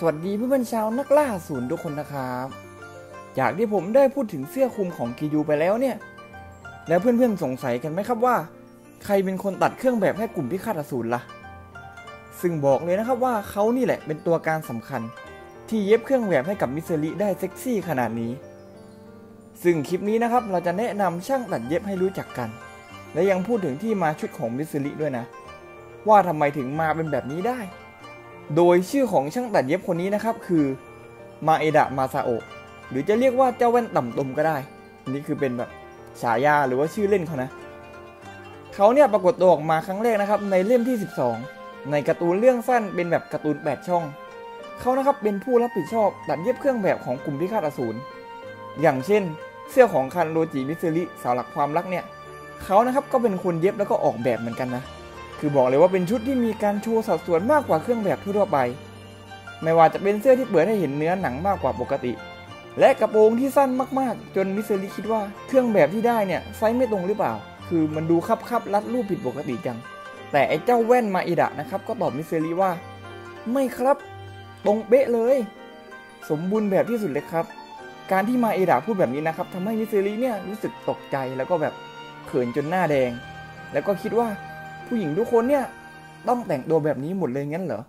สวัสดีเพื่อนๆชาวนักล่าศูนย์ทุกคนนะครับจากที่ผมได้พูดถึงเสื้อคลุมของกิยูไปแล้วเนี่ย แล้วเพื่อนๆสงสัยกันไหมครับว่า ใครเป็นคนตัดเครื่องแบบให้กลุ่มพิฆาตอสูรละ่ะ ซึ่งบอกเลยนะครับว่าเขานี่แหละเป็นตัวการสำคัญ ที่เย็บเครื่องแบบให้กับมิสซิได้เซ็กซี่ขนาดนี้ ซึ่งคลิปนี้นะครับเราจะแนะนำช่างตัดเย็บให้รู้จักกัน และยังพูดถึงที่มาชุดของมิสซิด้วยนะ ว่าทำไมถึงมาเป็นแบบนี้ได้ โดยชื่อของช่างตัดเย็บคนนี้นะครับคือมาเอดะมาซาโอะหรือจะเรียกว่าเจ้าแว่นต่ำตมก็ได้นี่คือเป็นแบบฉายาหรือว่าชื่อเล่นเขานะเขาเนี่ยปรากฏตัวออกมาครั้งแรกนะครับในเล่มที่ 12 ในการ์ตูนเรื่องสั้นเป็นแบบการ์ตูน 8 ช่อง เขานะครับเป็นผู้รับผิดชอบตัดเย็บเครื่องแบบของกลุ่มพิฆาตอสูรอย่างเช่น เสื้อของคันโรจิมิซึริสาวหลักความรักเนี่ยเขานะครับก็เป็นคนเย็บแล้วก็ออกแบบเหมือนกันนะ คือบอกเลยว่าเป็นชุดที่มีการโชว์สัดส่วนมากกว่าเครื่องแบบทั่วไป ไม่ว่าจะเป็นเสื้อที่เปิดให้เห็นเนื้อหนังมากกว่าปกติ และกระโปรงที่สั้นมากๆ จนมิตสึริคิดว่าเครื่องแบบที่ได้เนี่ยไซส์ไม่ตรงหรือเปล่า คือมันดูคับคับรัดรูปผิดปกติจัง แต่ไอ้เจ้าแว่นมาเอดะนะครับก็ตอบมิตสึริว่า ไม่ครับตรงเป๊ะเลย สมบูรณ์แบบที่สุดเลยครับ การที่มาเอดาพูดแบบนี้นะครับทำให้มิตสึริเนี่ยรู้สึกตกใจแล้วก็แบบเขินจนหน้าแดง แล้วก็คิดว่า ผู้หญิงทุกคนเนี่ยต้องแต่งตัวแบบนี้หมดเลยงั้นเหรอ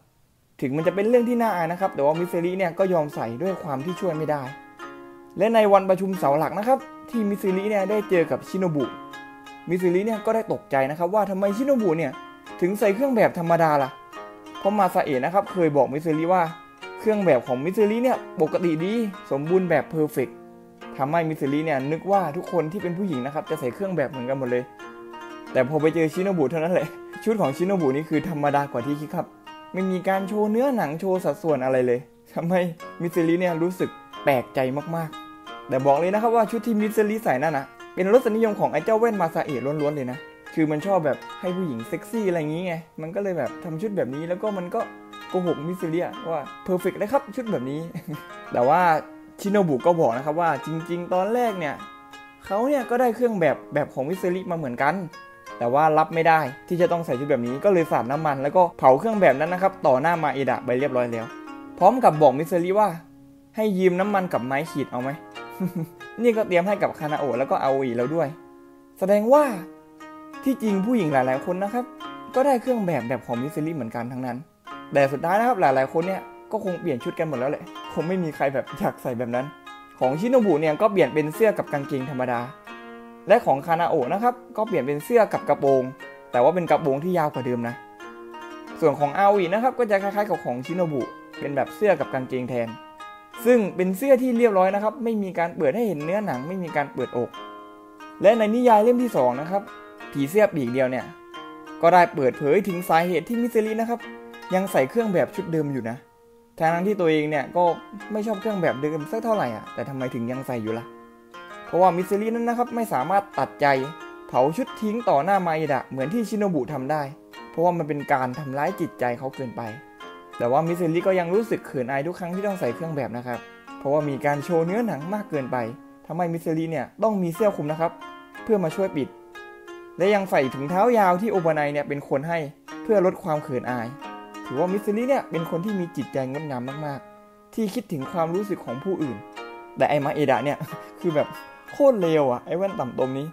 ถึงมันจะเป็นเรื่องที่น่าอายนะครับ แต่ว่ามิตสึริเนี่ยก็ยอมใส่ด้วยความที่ช่วยไม่ได้ และในวันประชุมเสาหลักนะครับ ที่มิตสึริเนี่ยได้เจอกับชิโนบุ มิตสึริเนี่ยก็ได้ตกใจนะครับว่าทำไมชิโนบุเนี่ยถึงใส่เครื่องแบบธรรมดาล่ะ เพราะมาซาโอะนะครับเคยบอกมิตสึริว่าเครื่องแบบของมิตสึริเนี่ยปกติดีสมบูรณ์แบบ perfect ทำให้มิตสึริเนี่ยนึกว่าทุกคนที่เป็นผู้หญิงนะครับจะใส่เครื่องแบบเหมือนกันหมดเลย แต่พอไปเจอชิโนบุเท่านั้นแหละ ชุดของชิโนบุนี่คือธรรมดากว่าที่คิดครับ ไม่มีการโชว์เนื้อหนังโชว์สัดส่วนอะไรเลยทำให้มิตสึริเนี่ยรู้สึกแปลกใจมากๆ แต่บอกเลยนะครับว่าชุดที่มิตสึริใส่นั่นนะเป็นรสนิยมของไอ้เจ้าแว่นมาซาโอะล้วนๆเลยนะ คือมันชอบแบบให้ผู้หญิงเซ็กซี่อะไรอย่างงี้ไง มันก็เลยแบบทำชุดแบบนี้แล้วก็มันก็โกหกมิตสึริว่า perfect เลยครับชุดแบบนี้ แต่ว่าชิโนบุก็บอกนะครับว่าจริง ๆ ตอนแรกเนี่ยเขาเนี่ยก็ได้เครื่องแบบแบบของมิตสึริมาเหมือนกัน แต่ว่ารับไม่ได้ที่จะต้องใส่ชุดแบบนี้ก็เลยสาดน้ำมัน แล้วก็เผาเครื่องแบบนั้นนะครับต่อหน้ามาเอดะไปเรียบร้อยแล้ว พร้อมกับบอกมิตสึริว่า ให้ยืมน้ำมันกับไม้ขีดเอาไหมนี่ก็เตรียมให้กับคานาโอแล้วก็อาโออิแล้วด้วย แสดงว่าที่จริงผู้หญิงหลายๆคนนะครับ ก็ได้เครื่องแบบแบบของมิสซิริเหมือนกันทั้งนั้น แต่สุดท้ายนะครับหลายๆคนเนี่ยก็คงเปลี่ยนชุดกันหมดแล้วแหละคงไม่มีใครแบบอยากใส่แบบนั้น ของชิโนบุเนี่ยก็เปลี่ยนเป็นเสื้อกับกางเกงธรรมดา และของคานาโอะนะครับก็เปลี่ยนเป็นเสื้อกับกระโปรง แต่ว่าเป็นกระโปรงที่ยาวกว่าเดิมนะ ส่วนของอาวีนะครับก็จะคล้ายๆกับของชินโนบุเป็นแบบเสื้อกับกางเกงแทน ซึ่งเป็นเสื้อที่เรียบร้อยนะครับ ไม่มีการเปิดให้เห็นเนื้อหนังไม่มีการเปิดอก และในนิยายเล่มที่2นะครับผีเสื้อปีกเดียวเนี่ยก็ได้เปิดเผยถึงสาเหตุที่มิตสึรินะครับยังใส่เครื่องแบบชุดเดิมอยู่นะทั้งที่ตัวเองเนี่ยก็ไม่ชอบเครื่องแบบเดิมสักเท่าไหร่อะแต่ทำไมถึงยังใส่อยู่ล่ะ เพราะว่ามิตสึรินั้นนะครับไม่สามารถตัดใจ เผาชุดทิ้งต่อหน้ามาเอดะเหมือนที่ชิโนบุทำได้ เพราะว่ามันเป็นการทำร้ายจิตใจเขาเกินไป แต่ว่ามิตสึริก็ยังรู้สึกเขินอายทุกครั้งที่ต้องใส่เครื่องแบบนะครับ เพราะว่ามีการโชว์เนื้อหนังมากเกินไปทำให้มิสซิลิเนี่ยต้องมีเสื้อคลุมนะครับ เพื่อมาช่วยปิด และยังใส่ถุงเท้ายาวที่โอบานายเนี่ยเป็นคนให้เพื่อลดความเขินอาย ถือว่ามิสซิลิเนี่ยเป็นคนที่มีจิตใจงดงามมากๆ ที่คิดถึงความรู้สึกของผู้อื่นแต่ไอมาเอดะเนี่ยคือแบบ โคตรเลวอะไอแว่นต่ำตมนี้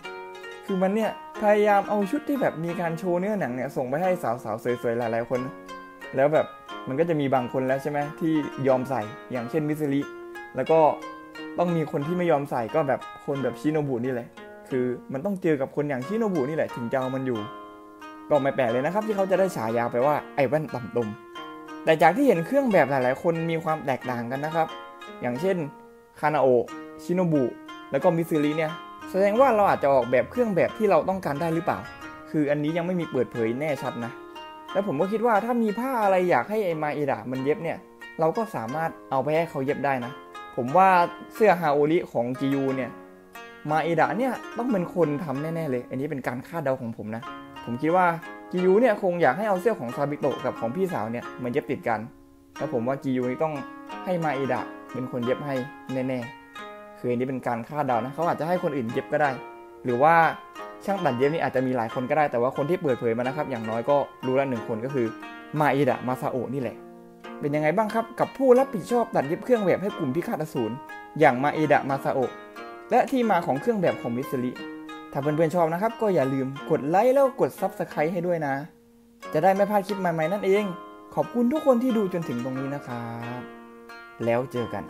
คือมันเนี่ยพยายามเอาชุดที่แบบมีการโชว์เนื้อหนังเนี่ยส่งไปให้สาวๆสวยๆหลายๆคน แล้วแบบมันก็จะมีบางคนแล้วใช่ไหมที่ยอมใส่อย่างเช่นมิสซิลิแล้วก็ต้องมีคนที่ไม่ยอมใส่ก็แบบคนแบบชิโนบุนี่แหละ คือมันต้องเจอกับคนอย่างชิโนบุนี่แหละถึงจะเอามันอยู่ ก็ไม่แปลกเลยนะครับที่เขาจะได้ฉายาไปว่าไอ้แว่นต่ำตม แต่จากที่เห็นเครื่องแบบหลาย ๆ คนมีความแตกต่างกันนะครับ อย่างเช่นคานาโอชิโนบุ แล้วก็มิสซิริเนี่ยแสดงว่าเราอาจจะออกแบบเครื่องแบบที่เราต้องการได้หรือเปล่า คืออันนี้ยังไม่มีเปิดเผยแน่ชัดนะ แล้วผมก็คิดว่าถ้ามีผ้าอะไรอยากให้ไอมาอิดะมันเย็บเนี่ย เราก็สามารถเอาไปให้เขาเย็บได้นะ ผมว่าเสื้อฮาโอริของจิยูเนี่ย มาอิดะเนี่ยต้องเป็นคนทำแน่ๆเลย อันนี้เป็นการคาดเดาของผมนะ ผมคิดว่าจิยูเนี่ยคงอยากให้เอาเสื้อของซาบิโตะกับของพี่สาวเนี่ยมาเย็บติดกัน แล้วผมว่าจิยูนี่ต้องให้มาอิดะเป็นคนเย็บให้แน่ๆ คืออันนี้เป็นการคาดเดานะเขาอาจจะให้คนอื่นเย็บก็ได้ หรือว่าช่างตัดเย็บนี่อาจจะมีหลายคนก็ได้แต่ว่าคนที่เปิดเผยมานะครับ อย่างน้อยก็รู้ละหนึ่งคนก็คือมาอิดะมาซาโอนี่แหละ เป็นยังไงบ้างครับกับผู้รับผิดชอบตัดเย็บเครื่องแบบให้กลุ่มพิฆาตอสูรอย่างมาเอดะมาซาโอและที่มาของเครื่องแบบของมิสริถ้าเพื่อนๆชอบนะครับ ก็อย่าลืมกดไลค์แล้วกดซับสไครต์ให้ด้วยนะ จะได้ไม่พลาดคลิปใหม่ๆนั่นเอง ขอบคุณทุกคนที่ดูจนถึงตรงนี้นะครับ แล้วเจอกัน